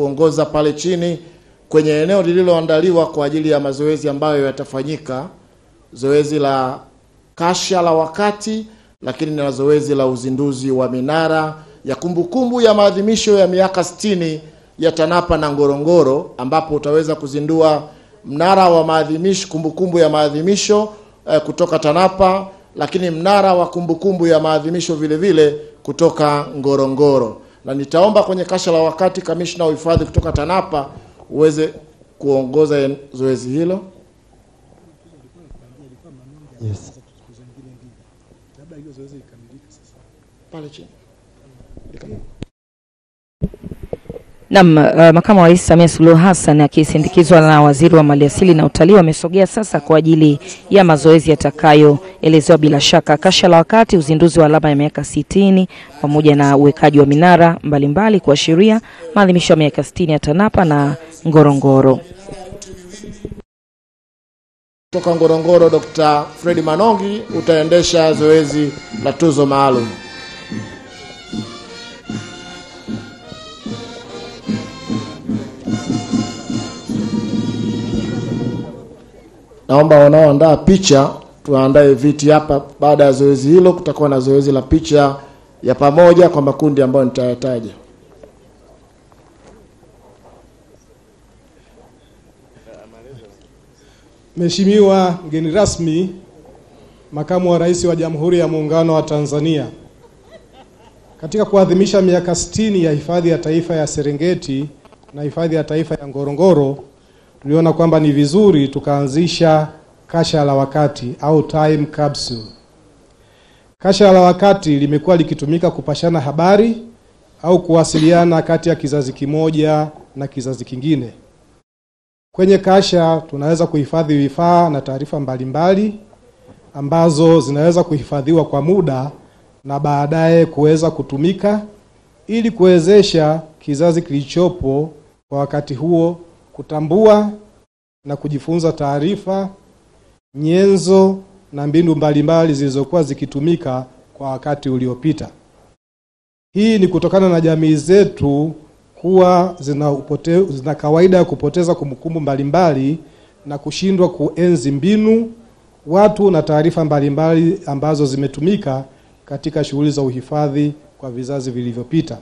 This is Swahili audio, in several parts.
kuongoza pale chini kwenye eneo lililoandaliwa kwa ajili ya mazoezi ambayo yatafanyika, zoezi la kasha la wakati, lakini na zoezi la uzinduzi wa minara ya kumbukumbu kumbu ya maadhimisho ya miaka 60 ya TANAPA na Ngorongoro, ambapo utaweza kuzindua mnara wa maadhimisho kumbukumbu ya maadhimisho eh, kutoka TANAPA, lakini mnara wa kumbukumbu kumbu ya maadhimisho vile vile kutoka Ngorongoro. Na nitaomba kwenye kasha la wakati, kamishna wa uhifadhi kutoka TANAPA uweze kuongoza zoezi hilo. Yes. Pale chini. Naam, uh, makamu wa rais Samia Suluhu Hassan akisindikizwa na waziri wa maliasili na utalii wamesogea sasa kwa ajili ya mazoezi yatakayoelezewa bila shaka kasha la wakati, uzinduzi wa alama ya miaka sitini pamoja na uwekaji wa minara mbalimbali kuashiria maadhimisho ya miaka sitini ya TANAPA na Ngorongoro. Kutoka Ngorongoro, Dr. Fred Manongi utaendesha zoezi la tuzo maalum. Naomba wanaoandaa picha tuandae viti hapa. Baada ya zoezi hilo, kutakuwa na zoezi la picha ya pamoja kwa makundi ambayo nitayataja. Mheshimiwa mgeni rasmi, makamu wa rais wa Jamhuri ya Muungano wa Tanzania, katika kuadhimisha miaka 60 ya hifadhi ya taifa ya Serengeti na hifadhi ya taifa ya Ngorongoro, tuliona kwamba ni vizuri tukaanzisha kasha la wakati au time capsule. Kasha la wakati limekuwa likitumika kupashana habari au kuwasiliana kati ya kizazi kimoja na kizazi kingine. Kwenye kasha tunaweza kuhifadhi vifaa na taarifa mbalimbali ambazo zinaweza kuhifadhiwa kwa muda na baadaye kuweza kutumika ili kuwezesha kizazi kilichopo kwa wakati huo kutambua na kujifunza taarifa, nyenzo na mbinu mbalimbali zilizokuwa zikitumika kwa wakati uliopita. Hii ni kutokana na jamii zetu kuwa zina, upote, zina kawaida ya kupoteza kumbukumbu mbalimbali na kushindwa kuenzi mbinu, watu na taarifa mbalimbali ambazo zimetumika katika shughuli za uhifadhi kwa vizazi vilivyopita.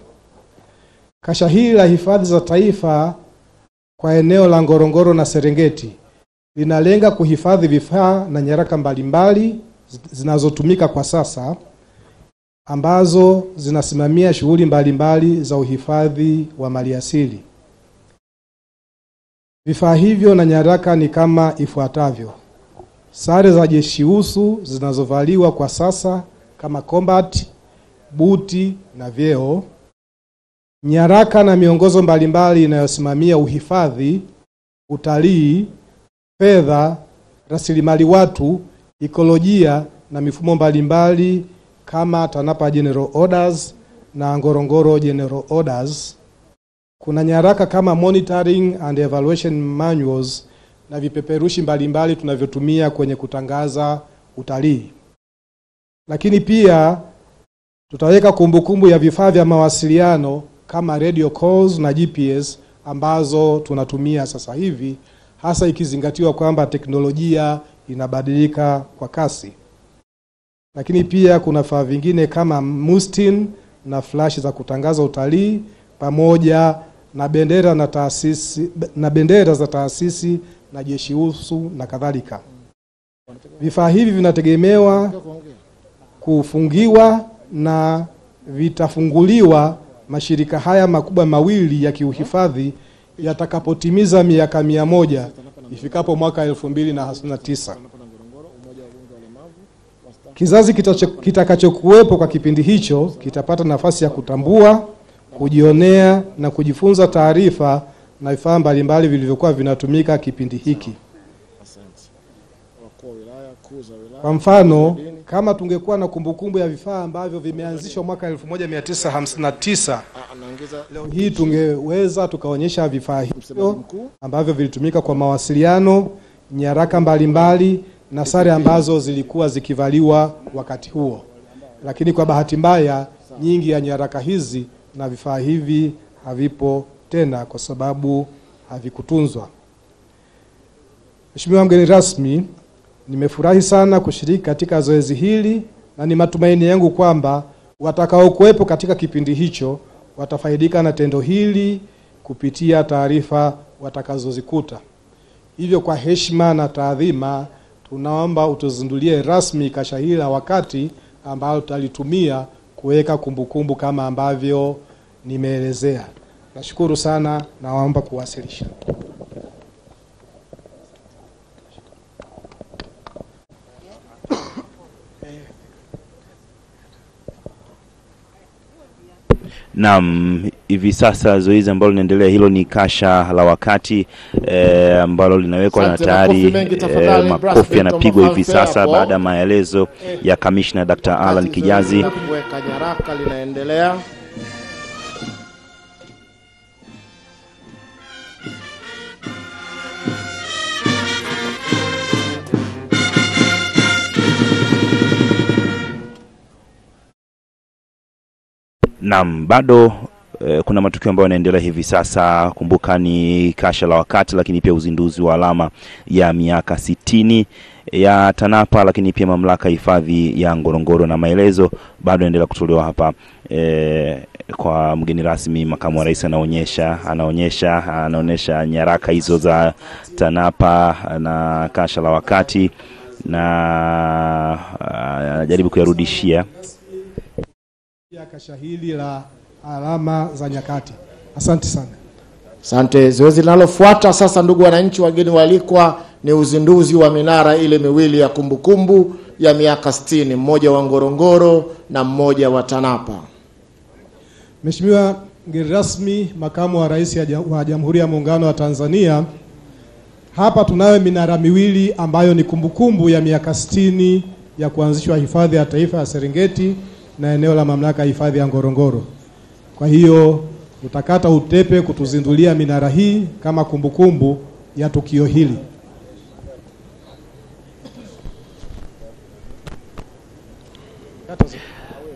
Kasha hili la hifadhi za taifa kwa eneo la Ngorongoro na Serengeti linalenga kuhifadhi vifaa na nyaraka mbalimbali zinazotumika kwa sasa ambazo zinasimamia shughuli mbalimbali za uhifadhi wa maliasili. Vifaa hivyo na nyaraka ni kama ifuatavyo: sare za jeshi usu zinazovaliwa kwa sasa kama combat, buti na vyeo, nyaraka na miongozo mbalimbali inayosimamia uhifadhi, utalii, fedha, rasilimali watu, ikolojia na mifumo mbalimbali kama TANAPA General Orders na Ngorongoro General Orders. Kuna nyaraka kama monitoring and evaluation manuals na vipeperushi mbalimbali tunavyotumia kwenye kutangaza utalii. Lakini pia tutaweka kumbukumbu ya vifaa vya mawasiliano kama radio calls na GPS ambazo tunatumia sasa hivi, hasa ikizingatiwa kwamba teknolojia inabadilika kwa kasi lakini pia kuna vifaa vingine kama mustin na flash za kutangaza utalii pamoja na bendera na taasisi na bendera za taasisi na jeshi usu na kadhalika. Vifaa hivi vinategemewa kufungiwa na vitafunguliwa mashirika haya makubwa mawili ya kiuhifadhi yatakapotimiza miaka mia moja ifikapo mwaka elfu mbili na hamsini na tisa. Kizazi kitakachokuwepo kita kwa kipindi hicho kitapata nafasi ya kutambua, kujionea na kujifunza taarifa na vifaa mbalimbali vilivyokuwa vinatumika kipindi hiki. Kwa mfano, kama tungekuwa na kumbukumbu ya vifaa ambavyo vimeanzishwa mwaka 1959 leo hii tungeweza tukaonyesha vifaa hivyo ambavyo vilitumika kwa mawasiliano, nyaraka mbalimbali na sare ambazo zilikuwa zikivaliwa wakati huo. Lakini kwa bahati mbaya, nyingi ya nyaraka hizi na vifaa hivi havipo tena kwa sababu havikutunzwa. Mheshimiwa mgeni rasmi, nimefurahi sana kushiriki katika zoezi hili na ni matumaini yangu kwamba watakaokuwepo katika kipindi hicho watafaidika na tendo hili kupitia taarifa watakazozikuta. Hivyo, kwa heshima na taadhima, tunaomba utuzindulie rasmi kasha hili la wakati ambalo tutalitumia kuweka kumbukumbu kama ambavyo nimeelezea. Nashukuru sana, naomba kuwasilisha. Naam, hivi sasa zoezi ambalo linaendelea hilo ni kasha la wakati eh, ambalo linawekwa na tayari makofi eh, makofi yanapigwa hivi sasa baada ya maelezo ya kamishna Dr. Alan Kijazi. kuweka nyaraka linaendelea. Naam, bado eh, kuna matukio ambayo yanaendelea hivi sasa. Kumbuka ni kasha la wakati, lakini pia uzinduzi wa alama ya miaka sitini ya TANAPA, lakini pia mamlaka hifadhi ya Ngorongoro, na maelezo bado yanaendelea kutolewa hapa eh, kwa mgeni rasmi. Makamu wa rais anaonyesha anaonyesha anaonyesha nyaraka hizo za TANAPA na kasha la wakati na ah, anajaribu kuyarudishia ya kasha hili la alama za nyakati. Asante sana. Asante. Zoezi linalofuata sasa, ndugu wananchi, wageni waalikwa, ni uzinduzi wa minara ile miwili ya kumbukumbu kumbu ya miaka 60, mmoja wa Ngorongoro na mmoja wa TANAPA. Mheshimiwa mgeni rasmi, makamu wa rais wa Jamhuri ya Muungano wa Tanzania, hapa tunayo minara miwili ambayo ni kumbukumbu kumbu ya miaka 60 ya kuanzishwa hifadhi ya taifa ya Serengeti na eneo la mamlaka ya hifadhi ya Ngorongoro. Kwa hiyo utakata utepe kutuzindulia minara hii kama kumbukumbu ya tukio hili.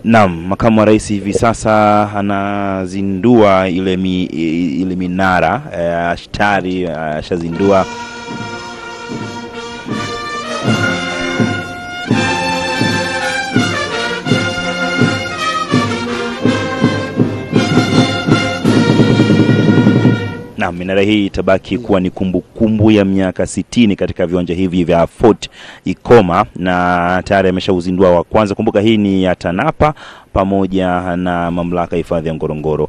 Naam, makamu wa rais hivi sasa anazindua ile mi, ile minara eh, ashtari eh, ashazindua Naam, minara hii itabaki kuwa ni kumbukumbu ya miaka sitini katika viwanja hivi vya Fort Ikoma na tayari ameshauzindua wa kwanza. Kumbuka hii ni ya TANAPA pamoja na mamlaka hifadhi ya Ngorongoro,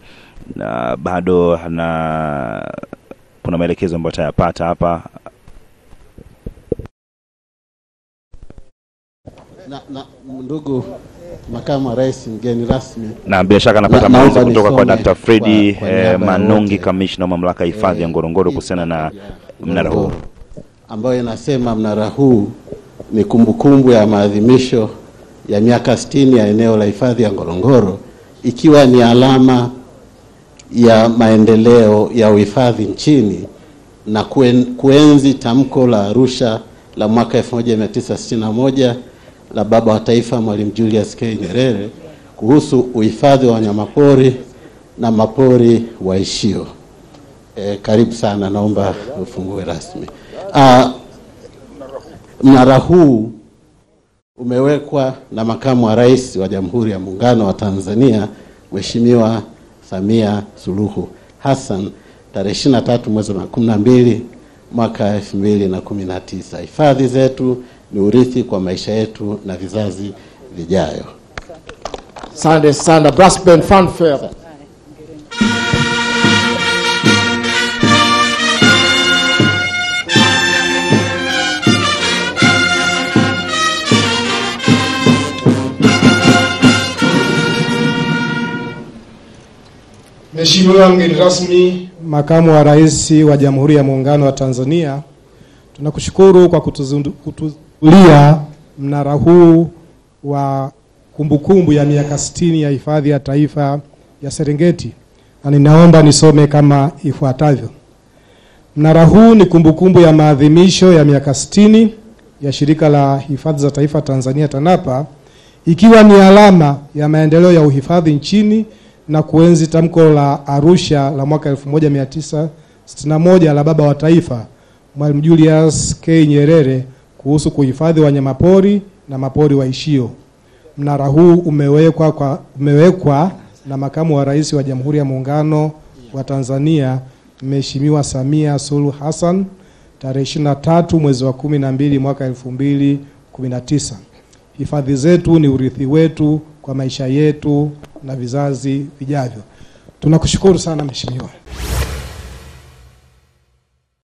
na bado na kuna maelekezo ambayo atayapata hapa. Na, na, ndugu makamu wa rais, mgeni rasmi, na bila shaka anapata Na- maelezo kutoka kwa Dr. Fredi eh, wote. kamishna wa mamlaka ya hifadhi ya Ngorongoro kuhusiana na mnara huu. ambayo inasema mnara huu ni kumbukumbu ya maadhimisho ya miaka 60 ya eneo la hifadhi ya Ngorongoro, ikiwa ni alama ya maendeleo ya uhifadhi nchini na kuen, kuenzi tamko la Arusha la mwaka 1961 la baba wa taifa Mwalimu Julius K. Nyerere kuhusu uhifadhi wa wanyamapori na mapori waishio. E, karibu sana, naomba ufungue rasmi. Mnara huu umewekwa na makamu wa rais wa Jamhuri ya Muungano wa Tanzania Mheshimiwa Samia Suluhu Hassan tarehe 23 mwezi wa 12 mwaka 2019. Hifadhi zetu ni urithi kwa maisha yetu na vizazi vijayo. Asante sana. Brass band fanfare. Mheshimiwa mgeni rasmi, makamu wa rais wa Jamhuri ya Muungano wa Tanzania, tunakushukuru kwa kutuzindu- kutuzulia mnara huu wa kumbukumbu ya miaka 60 ya hifadhi ya taifa ya Serengeti, na ninaomba nisome kama ifuatavyo. Mnara huu ni kumbukumbu ya maadhimisho ya miaka 60 ya Shirika la Hifadhi za Taifa Tanzania TANAPA, ikiwa ni alama ya maendeleo ya uhifadhi nchini na kuenzi tamko la Arusha la mwaka 1961 la Baba wa Taifa Mwalimu Julius K. Nyerere kuhusu kuhifadhi wanyamapori na mapori waishio. Mnara huu umewekwa, kwa, umewekwa na Makamu wa Rais wa Jamhuri ya Muungano wa Tanzania Mheshimiwa Samia Suluhu Hassan tarehe 23 mwezi wa 12 mwaka 2019. Hifadhi zetu ni urithi wetu kwa maisha yetu na vizazi vijavyo. Tunakushukuru sana Mheshimiwa.